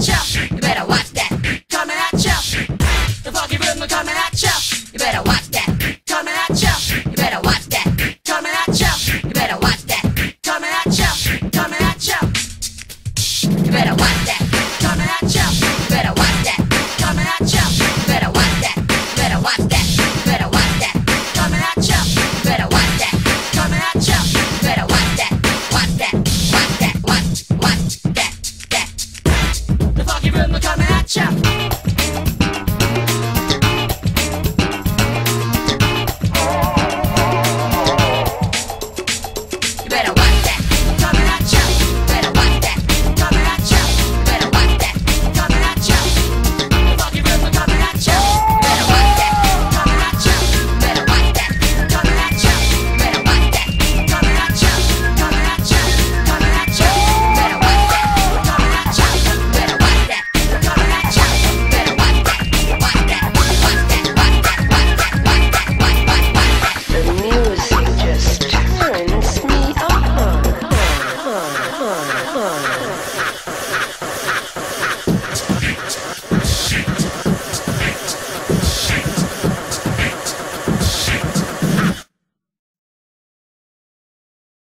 chop.